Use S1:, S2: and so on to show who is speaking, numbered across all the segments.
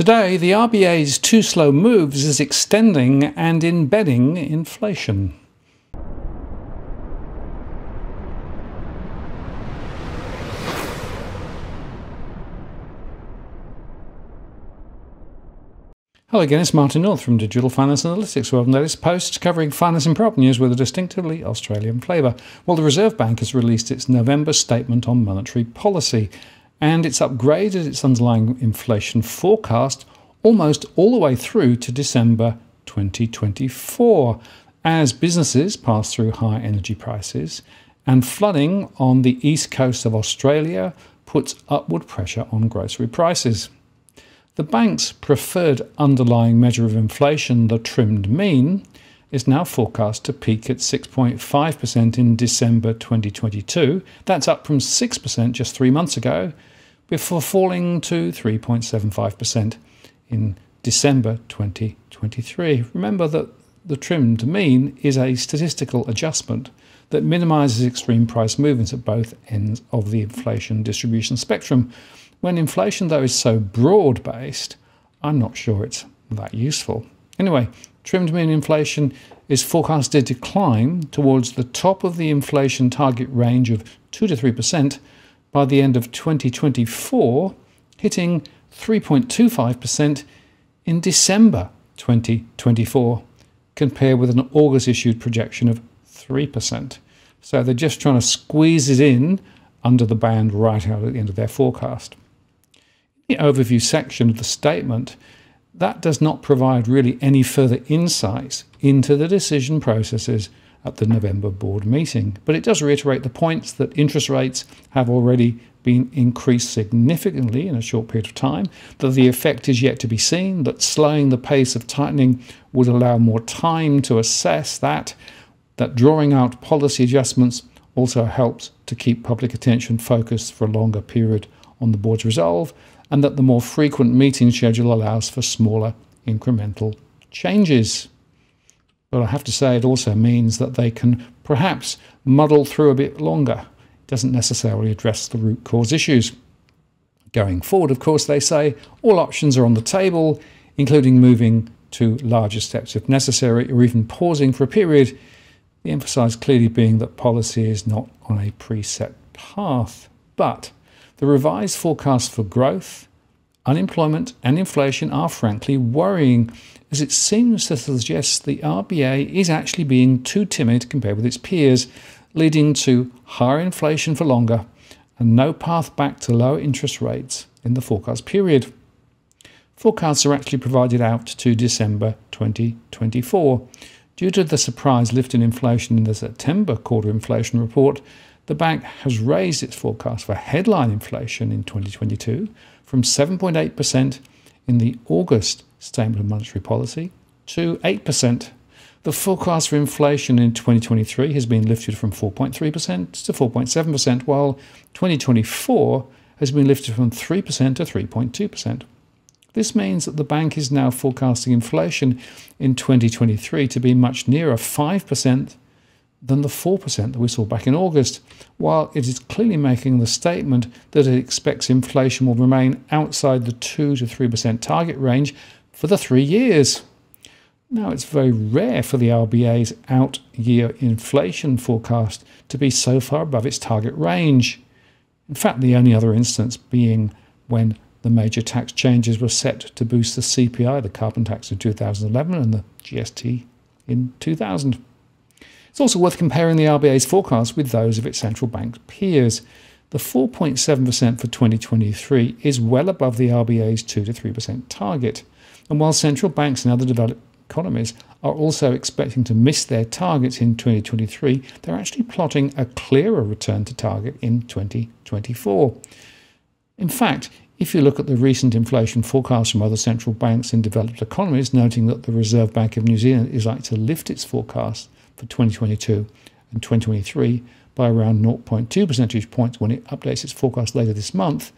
S1: Today, the RBA's too slow moves is extending and embedding inflation. Hello again, it's Martin North from Digital Finance Analytics. Welcome to this post covering finance and prop news with a distinctively Australian flavour. Well, the Reserve Bank has released its November statement on monetary policy, and it's upgraded its underlying inflation forecast almost all the way through to December 2024 as businesses pass through high energy prices and flooding on the east coast of Australia puts upward pressure on grocery prices. The bank's preferred underlying measure of inflation, the trimmed mean, is now forecast to peak at 6.5% in December 2022. That's up from 6% just three months ago, before falling to 3.75% in December 2023. Remember that the trimmed mean is a statistical adjustment that minimizes extreme price movements at both ends of the inflation distribution spectrum. When inflation, though, is so broad based, I'm not sure it's that useful. Anyway, trimmed mean inflation is forecast to decline towards the top of the inflation target range of 2 to 3% by the end of 2024, hitting 3.25% in December 2024, compared with an August issued projection of 3%. So they're just trying to squeeze it in under the band right out at the end of their forecast In the overview section of the statement, that does not provide really any further insights into the decision processes at the November board meeting. But it does reiterate the points that interest rates have already been increased significantly in a short period of time, that the effect is yet to be seen, that slowing the pace of tightening would allow more time to assess that, that drawing out policy adjustments also helps to keep public attention focused for a longer period on the board's resolve, and that the more frequent meeting schedule allows for smaller incremental changes. But I have to say, it also means that they can perhaps muddle through a bit longer. It doesn't necessarily address the root cause issues. Going forward, of course, they say all options are on the table, including moving to larger steps if necessary, or even pausing for a period. The emphasis clearly being that policy is not on a preset path. But the revised forecasts for growth, unemployment, and inflation are frankly worrying, as it seems to suggest the RBA is actually being too timid compared with its peers, leading to higher inflation for longer and no path back to lower interest rates in the forecast period. Forecasts are actually provided out to December 2024. Due to the surprise lift in inflation in the September quarter inflation report, the bank has raised its forecast for headline inflation in 2022 from 7.8% in the August Statement of Monetary Policy to 8%. The forecast for inflation in 2023 has been lifted from 4.3% to 4.7%, while 2024 has been lifted from 3% to 3.2%. This means that the bank is now forecasting inflation in 2023 to be much nearer 5% than the 4% that we saw back in August, while it is clearly making the statement that it expects inflation will remain outside the 2 to 3% target range for the three years. Now, it's very rare for the RBA's out year inflation forecast to be so far above its target range. In fact, the only other instance being when the major tax changes were set to boost the CPI, the carbon tax in 2011, and the GST in 2000. It's also worth comparing the RBA's forecast with those of its central bank peers. The 4.7% for 2023 is well above the RBA's 2 to 3% target. And while central banks and other developed economies are also expecting to miss their targets in 2023, they're actually plotting a clearer return to target in 2024. In fact, if you look at the recent inflation forecasts from other central banks in developed economies, noting that the Reserve Bank of New Zealand is likely to lift its forecast for 2022 and 2023 by around 0.2 percentage points when it updates its forecast later this month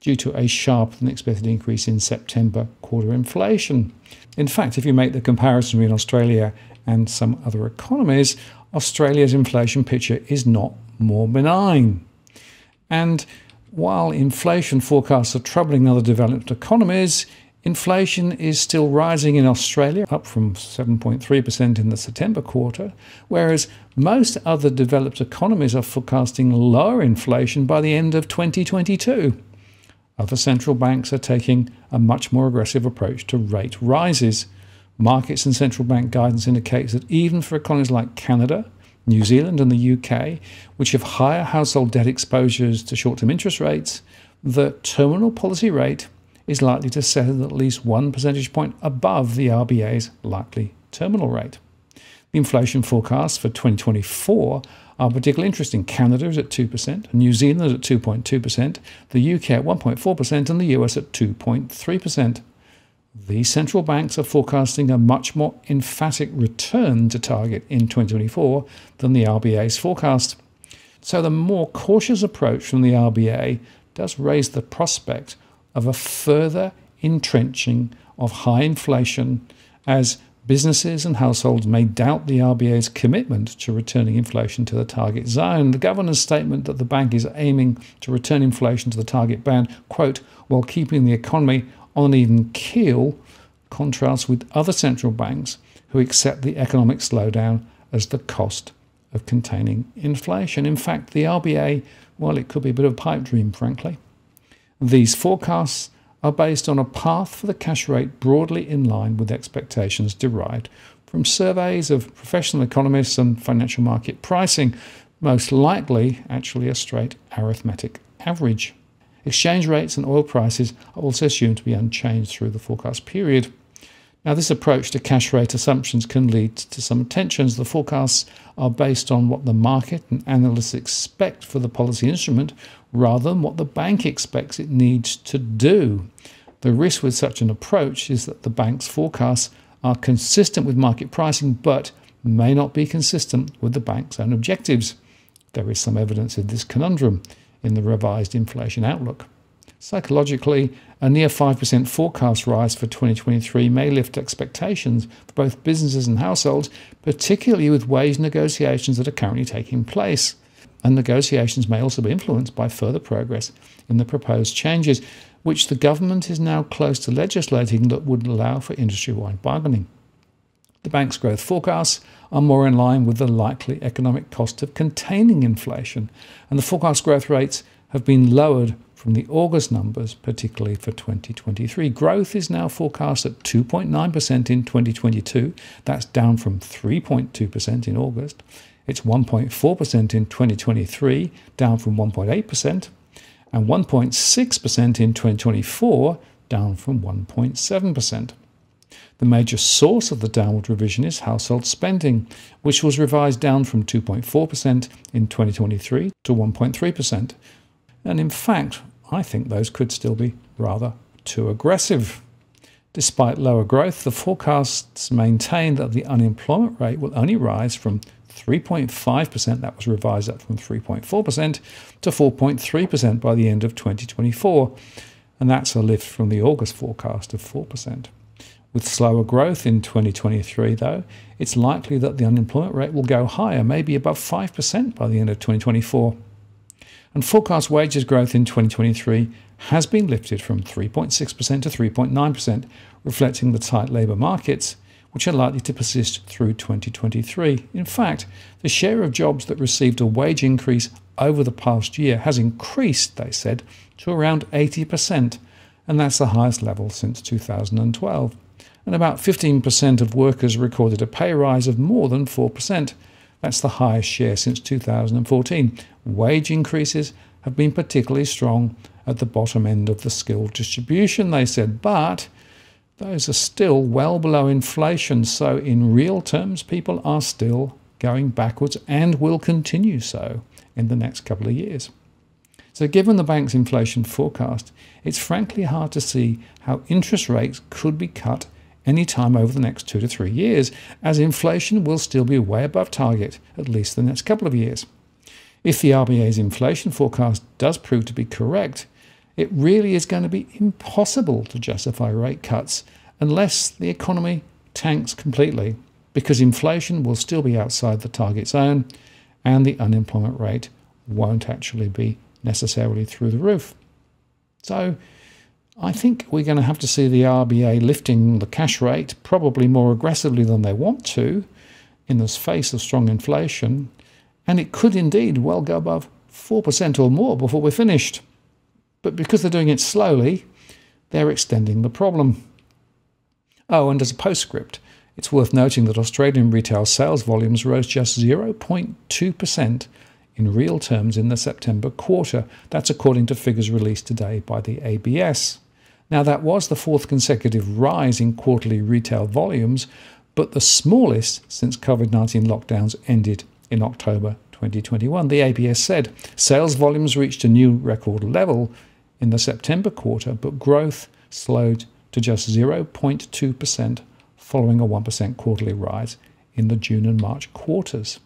S1: due to a sharper than expected increase in September quarter inflation. In fact, if you make the comparison between Australia and some other economies, Australia's inflation picture is not more benign. And while inflation forecasts are troubling other developed economies, Inflation is still rising in Australia, up from 7.3% in the September quarter, whereas most other developed economies are forecasting lower inflation by the end of 2022. Other central banks are taking a much more aggressive approach to rate rises. Markets and central bank guidance indicates that even for economies like Canada, New Zealand, and the UK, which have higher household debt exposures to short term interest rates, the terminal policy rate is likely to settle at least one percentage point above the RBA's likely terminal rate. The inflation forecasts for 2024 are particularly interesting. Canada is at 2%, New Zealand at 2.2%, the UK at 1.4%, and the US at 2.3%. The central banks are forecasting a much more emphatic return to target in 2024 than the RBA's forecast. So, the more cautious approach from the RBA does raise the prospect of a further entrenching of high inflation as businesses and households may doubt the RBA's commitment to returning inflation to the target zone. The governor's statement that the bank is aiming to return inflation to the target band, quote, while keeping the economy on an even keel, contrasts with other central banks who accept the economic slowdown as the cost of containing inflation. In fact, the RBA, well, it could be a bit of a pipe dream, frankly. These forecasts are based on a path for the cash rate broadly in line with expectations derived from surveys of professional economists and financial market pricing, most likely actually a straight arithmetic average. Exchange rates and oil prices are also assumed to be unchanged through the forecast period. Now, this approach to cash rate assumptions can lead to some tensions. The forecasts are based on what the market and analysts expect for the policy instrument rather than what the bank expects it needs to do. The risk with such an approach is that the bank's forecasts are consistent with market pricing but may not be consistent with the bank's own objectives. There is some evidence of this conundrum in the revised inflation outlook. Psychologically, a near 5% forecast rise for 2023 may lift expectations for both businesses and households, particularly with wage negotiations that are currently taking place. And negotiations may also be influenced by further progress in the proposed changes, which the government is now close to legislating that would allow for industry wide bargaining. The bank's growth forecasts are more in line with the likely economic cost of containing inflation, and the forecast growth rates have been lowered from the August numbers, particularly for 2023. Growth is now forecast at 2.9% in 2022. That's down from 3.2% in August. It's 1.4% in 2023, down from 1.8%, and 1.6% in 2024, down from 1.7%. The major source of the downward revision is household spending, which was revised down from 2.4% in 2023 to 1.3%. And in fact, I think those could still be rather too aggressive. Despite lower growth, the forecasts maintain that the unemployment rate will only rise from 3.5%, that was revised up from 3.4%, to 4.3% by the end of 2024. And that's a lift from the August forecast of 4%. With slower growth in 2023, though, it's likely that the unemployment rate will go higher, maybe above 5% by the end of 2024 and forecast wages growth in 2023 has been lifted from 3.6% to 3.9%, reflecting the tight labour markets, which are likely to persist through 2023. In fact, the share of jobs that received a wage increase over the past year has increased, they said, to around 80%, and that's the highest level since 2012. And about 15% of workers recorded a pay rise of more than 4%. That's the highest share since 2014. Wage increases have been particularly strong at the bottom end of the skill distribution, they said, but those are still well below inflation. So, in real terms, people are still going backwards and will continue so in the next couple of years. So, given the bank's inflation forecast, it's frankly hard to see how interest rates could be cut any time over the next two to three years, as inflation will still be way above target, at least the next couple of years. If the RBA's inflation forecast does prove to be correct, it really is going to be impossible to justify rate cuts unless the economy tanks completely, because inflation will still be outside the target zone and the unemployment rate won't actually be necessarily through the roof. So, I think we're going to have to see the RBA lifting the cash rate probably more aggressively than they want to in the face of strong inflation, and it could indeed well go above 4% or more before we're finished. But because they're doing it slowly, they're extending the problem. Oh, and as a postscript, it's worth noting that Australian retail sales volumes rose just 0.2% in real terms in the September quarter. That's according to figures released today by the ABS. Now, that was the fourth consecutive rise in quarterly retail volumes, but the smallest since COVID 19 lockdowns ended in October 2021. The ABS said sales volumes reached a new record level in the September quarter, but growth slowed to just 0.2% following a 1% quarterly rise in the June and March quarters.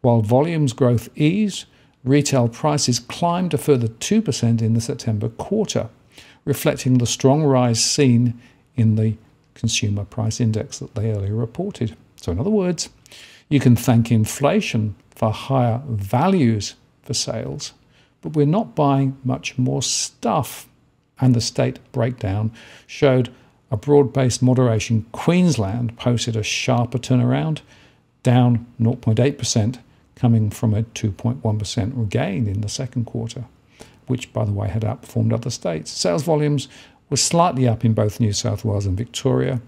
S1: While volumes growth eased, retail prices climbed a further 2% in the September quarter reflecting the strong rise seen in the consumer price index that they earlier reported. So, in other words, you can thank inflation for higher values for sales, but we're not buying much more stuff. And the state breakdown showed a broad based moderation. Queensland posted a sharper turnaround, down 0.8%, coming from a 2.1% gain in the second quarter which, by the way, had outperformed other states. Sales volumes were slightly up in both New South Wales and Victoria,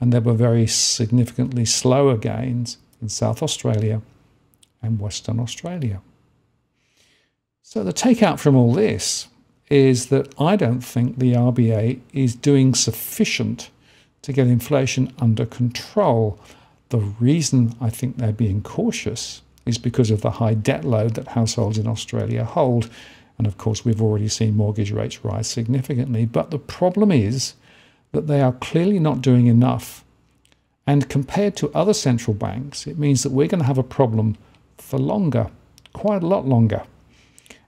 S1: and there were very significantly slower gains in South Australia and Western Australia. So, the takeout from all this is that I don't think the RBA is doing sufficient to get inflation under control. The reason I think they're being cautious is because of the high debt load that households in Australia hold. And of course, we've already seen mortgage rates rise significantly. But the problem is that they are clearly not doing enough. And compared to other central banks, it means that we're going to have a problem for longer, quite a lot longer.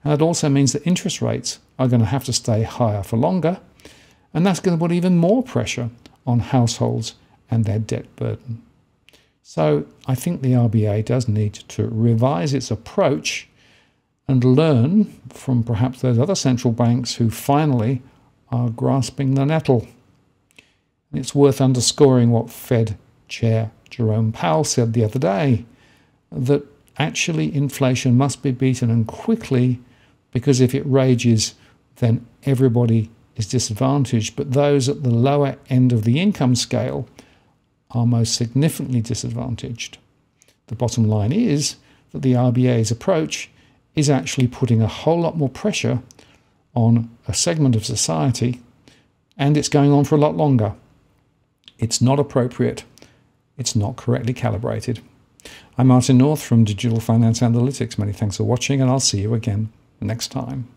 S1: And it also means that interest rates are going to have to stay higher for longer. And that's going to put even more pressure on households and their debt burden. So I think the RBA does need to revise its approach and learn from perhaps those other central banks who finally are grasping the nettle. It's worth underscoring what Fed Chair Jerome Powell said the other day that actually inflation must be beaten and quickly because if it rages, then everybody is disadvantaged. But those at the lower end of the income scale are most significantly disadvantaged. The bottom line is that the RBA's approach is actually putting a whole lot more pressure on a segment of society, and it's going on for a lot longer. It's not appropriate. It's not correctly calibrated. I'm Martin North from Digital Finance Analytics. Many thanks for watching, and I'll see you again next time.